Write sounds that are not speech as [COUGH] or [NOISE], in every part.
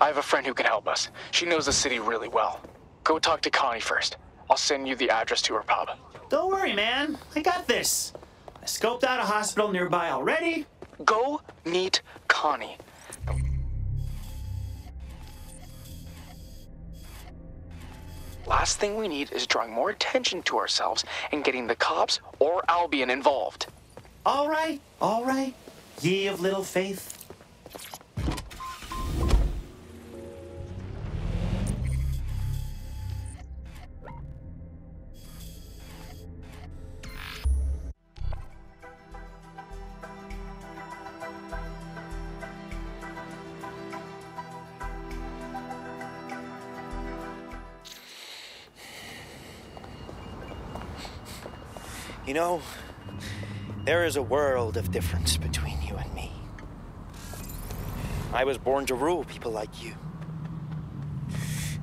I have a friend who can help us. She knows the city really well. Go talk to Connie first. I'll send you the address to her pub. Don't worry, man. I got this. I scoped out a hospital nearby already. Go meet Connie. Last thing we need is drawing more attention to ourselves and getting the cops or Albion involved. All right, all right. Ye of little faith. You know, there is a world of difference between you and me. I was born to rule people like you.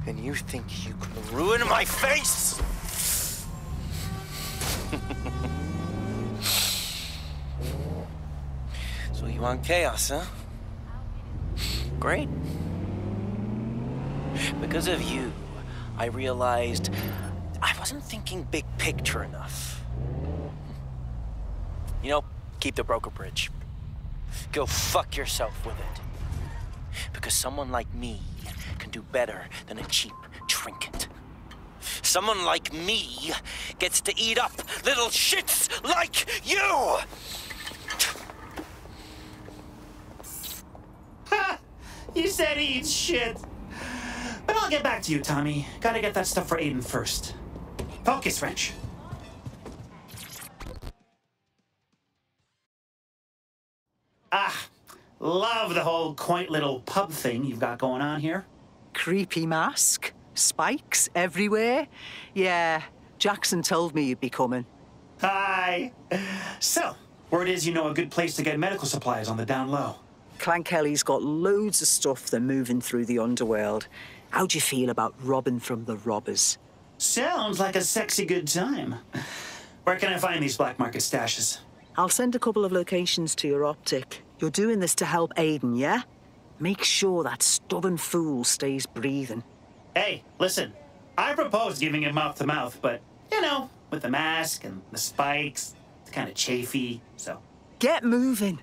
And you think you can ruin my face? [LAUGHS] so you want chaos, huh? Great. Because of you, I realized I wasn't thinking big picture enough. You know, keep the broker bridge. Go fuck yourself with it. Because someone like me can do better than a cheap trinket. Someone like me gets to eat up little shits like you! Ha! You said eat shit. But I'll get back to you, Tommy. Gotta get that stuff for Aiden first. Focus, French. Ah, love the whole quaint little pub thing you've got going on here. Creepy mask, spikes everywhere. Yeah, Jackson told me you'd be coming. Hi. So, word is you know a good place to get medical supplies on the down low. Clan Kelley's got loads of stuff they're moving through the underworld. How do you feel about robbing from the robbers? Sounds like a sexy good time. Where can I find these black market stashes? I'll send a couple of locations to your optic. You're doing this to help Aiden, yeah? Make sure that stubborn fool stays breathing. Hey, listen. I proposed giving him mouth to mouth, but, you know, with the mask and the spikes, it's kind of chafy, so. Get moving.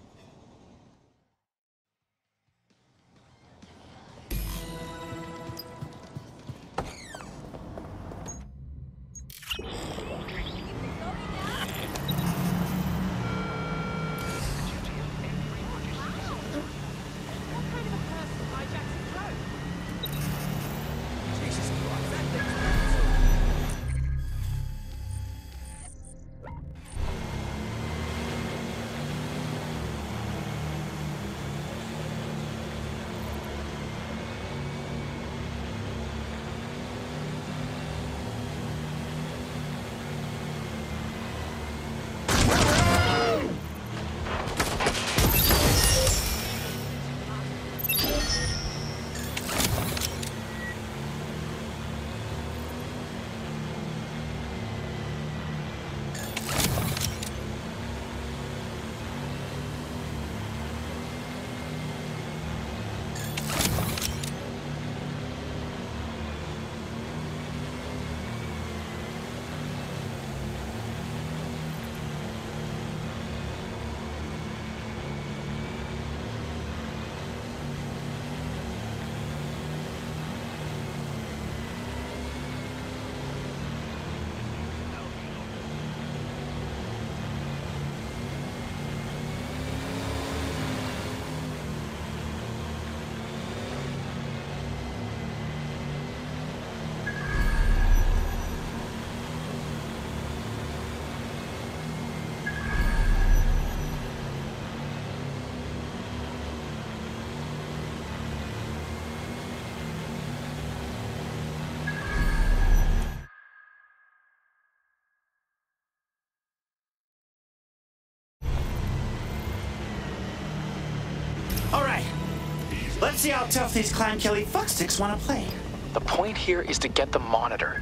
Let's see how tough these Clan Kelley fucksticks want to play. The point here is to get the monitor,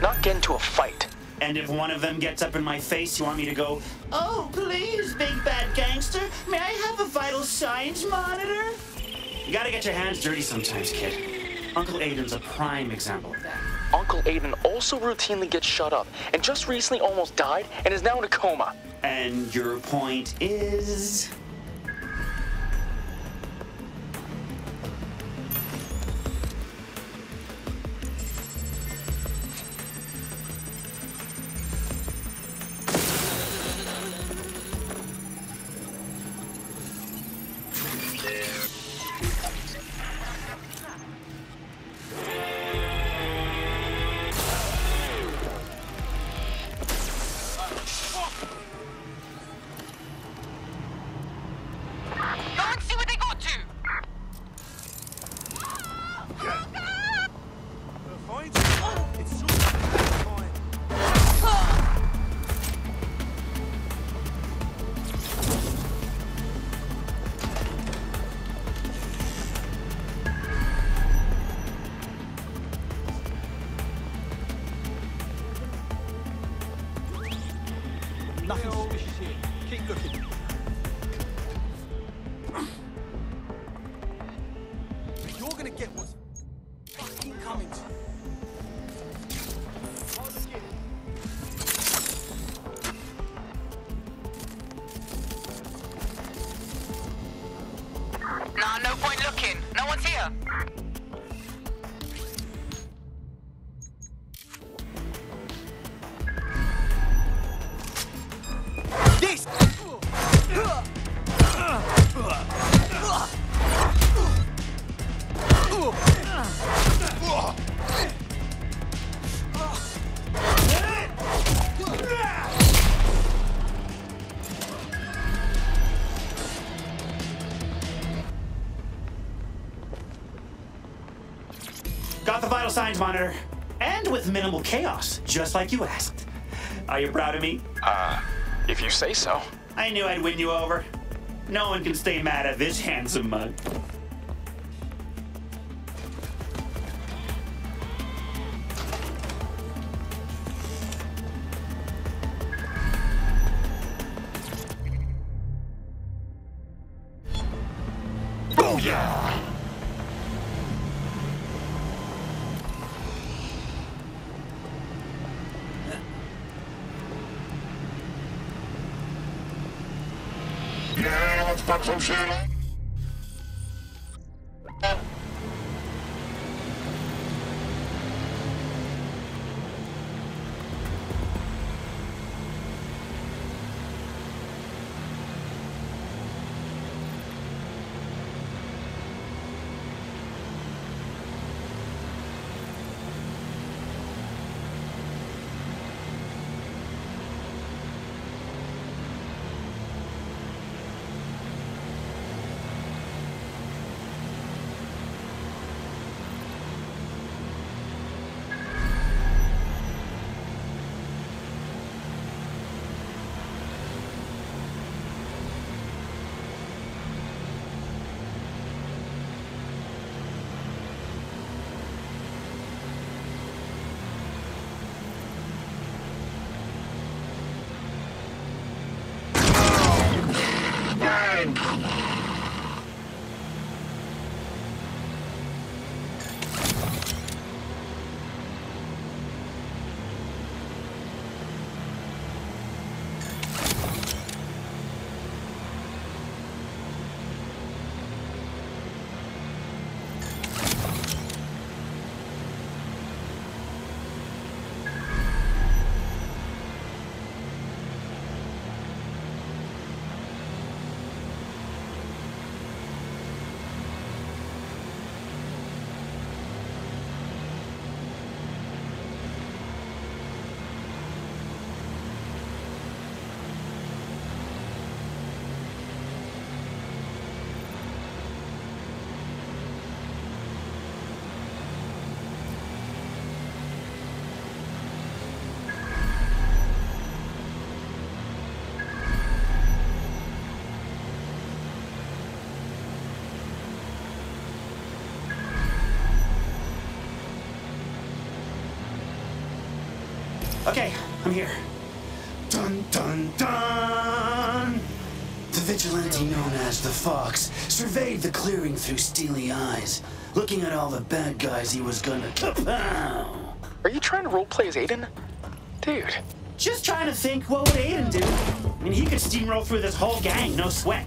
not get into a fight. And if one of them gets up in my face, you want me to go, Oh, please, big bad gangster, may I have a vital signs monitor? You gotta get your hands dirty sometimes, kid. Uncle Aiden's a prime example of that. Uncle Aiden also routinely gets shut up and just recently almost died and is now in a coma. And your point is. Nothing no point looking. No one's here. Got the vital signs monitor. And with minimal chaos, just like you asked. Are you proud of me? Uh, if you say so. I knew I'd win you over. No one can stay mad at this handsome mug. Yeah, let's pop some shit on. Okay, I'm here. Dun dun dun! The vigilante known as the Fox surveyed the clearing through steely eyes, looking at all the bad guys he was gonna kapow. Are you trying to roleplay as Aiden? Dude, Just trying to think, what would Aiden do? I mean, he could steamroll through this whole gang, no sweat.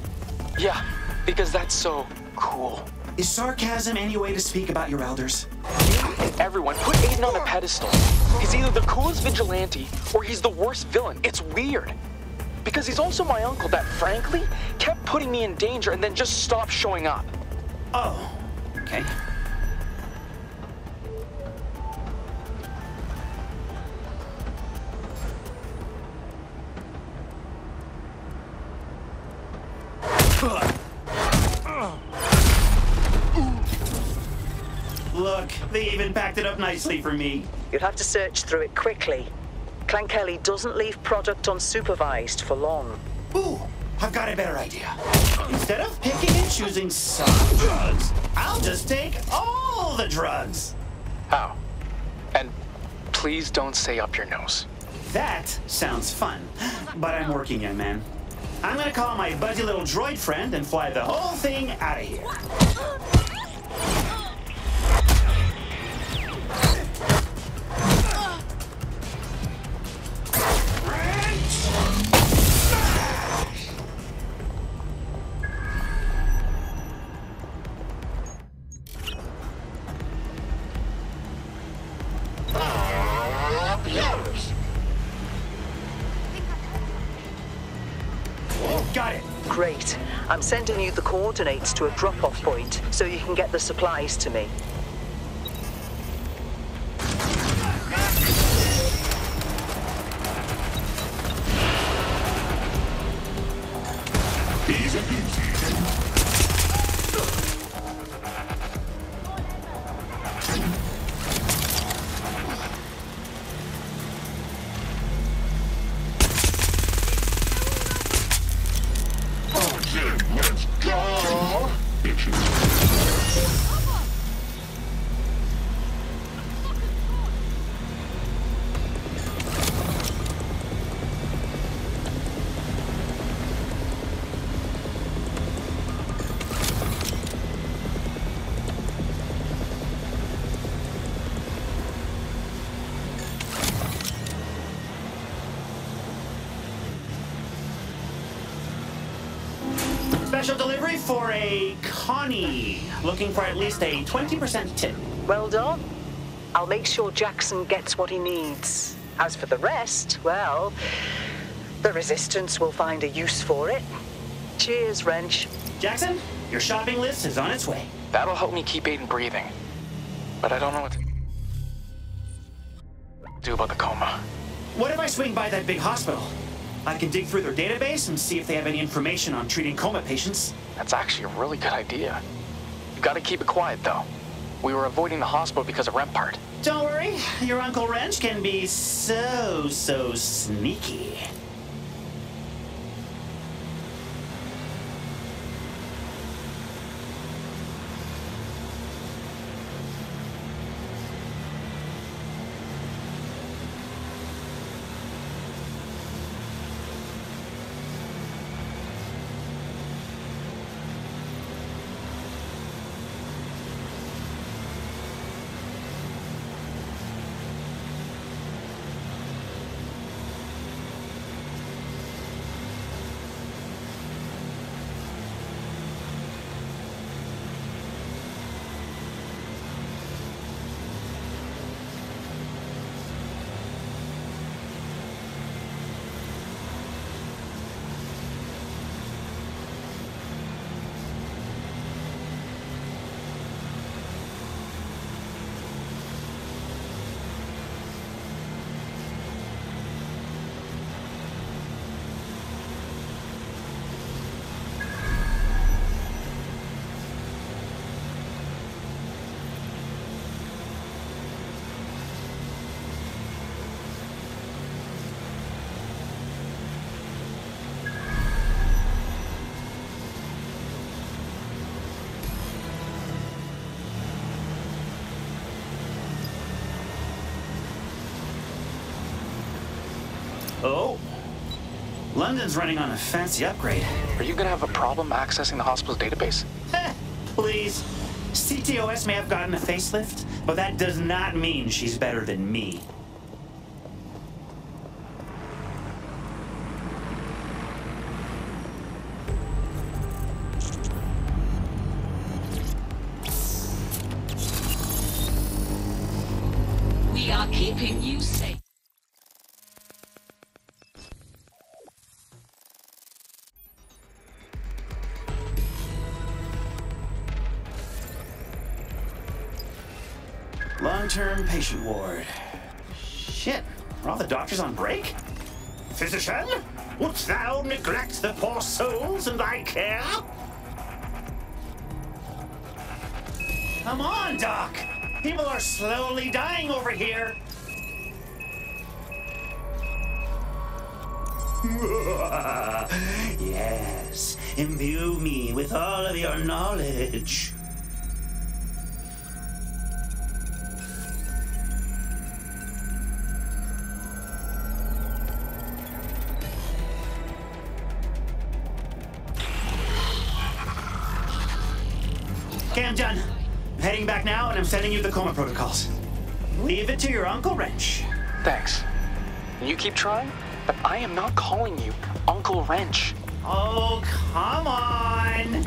yeah, because that's so cool. Is sarcasm any way to speak about your elders? Everyone, put Aiden on a pedestal. He's either the coolest vigilante or he's the worst villain. It's weird. Because he's also my uncle that, frankly, kept putting me in danger and then just stopped showing up. Oh, okay. They even packed it up nicely for me. You'd have to search through it quickly. Clan Kelley doesn't leave product unsupervised for long. Ooh, I've got a better idea. Instead of picking and choosing some drugs, I'll just take all the drugs. How? And please don't say up your nose. That sounds fun, but I'm working, young man. I'm gonna call my buzzy little droid friend and fly the whole thing out of here. Great. I'm sending you the coordinates to a drop-off point so you can get the supplies to me. Special delivery for a Connie. Looking for at least a 20% tip. Well done. I'll make sure Jackson gets what he needs. As for the rest, well, the Resistance will find a use for it. Cheers, Wrench. Jackson, your shopping list is on its way. That'll help me keep Aiden breathing. But I don't know what to do about the coma. What if I swing by that big hospital? I can dig through their database and see if they have any information on treating coma patients. That's actually a really good idea. You gotta keep it quiet, though. We were avoiding the hospital because of Rempart. Don't worry, your Uncle Wrench can be so, so sneaky. London's running on a fancy upgrade. Are you gonna have a problem accessing the hospital's database? Eh, please. CTOS may have gotten a facelift, but that does not mean she's better than me. Long-term patient ward. Shit, are all the doctors on break? Physician, wouldst thou neglect the poor souls in thy care? Come on, Doc! People are slowly dying over here! [LAUGHS] yes, imbue me with all of your knowledge. I'm sending you the coma protocols. Leave it to your Uncle Wrench. Thanks. You keep trying, but I am not calling you Uncle Wrench. Oh, come on!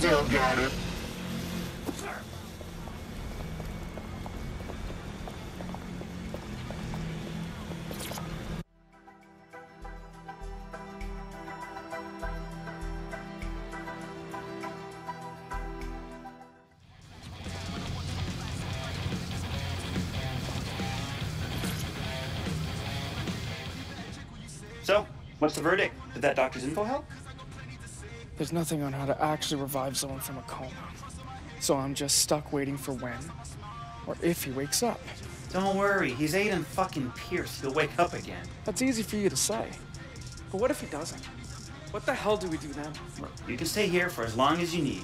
Still got it. So, what's the verdict? Did that doctor's info help? There's nothing on how to actually revive someone from a coma. So I'm just stuck waiting for when or if he wakes up. Don't worry, he's Aiden fucking Pearce. He'll wake up again. That's easy for you to say. But what if he doesn't? What the hell do we do then? Look, you can stay here for as long as you need.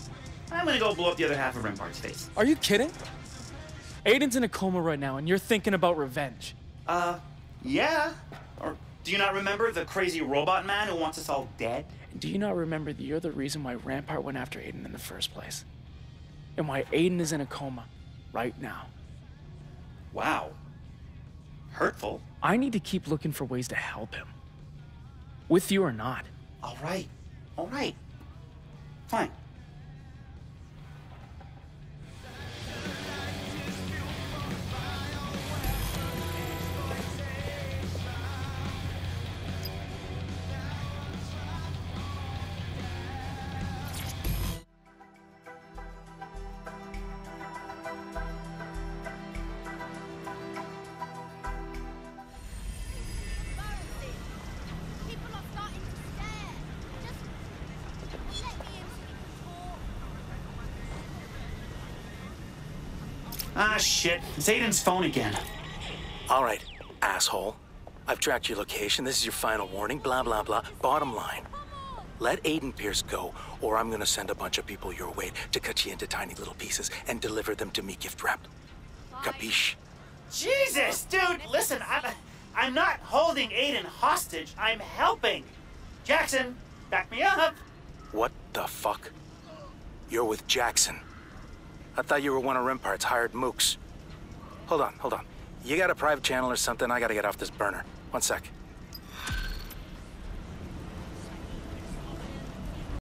I'm gonna go blow up the other half of Rempart's face. Are you kidding? Aiden's in a coma right now and you're thinking about revenge. Uh, yeah. Or do you not remember the crazy robot man who wants us all dead? Do you not remember that you're the reason why Rempart went after Aiden in the first place? And why Aiden is in a coma right now? Wow. Hurtful. I need to keep looking for ways to help him. With you or not. All right. All right. Fine. Ah, shit. It's Aiden's phone again. All right, asshole. I've tracked your location. This is your final warning. Blah, blah, blah. Bottom line. Let Aiden Pearce go, or I'm gonna send a bunch of people your way to cut you into tiny little pieces and deliver them to me gift wrapped. Capiche? Jesus, dude, listen, I'm, I'm not holding Aiden hostage. I'm helping. Jackson, back me up. What the fuck? You're with Jackson. I thought you were one of Rempart's hired mooks. Hold on, hold on. You got a private channel or something? I gotta get off this burner. One sec.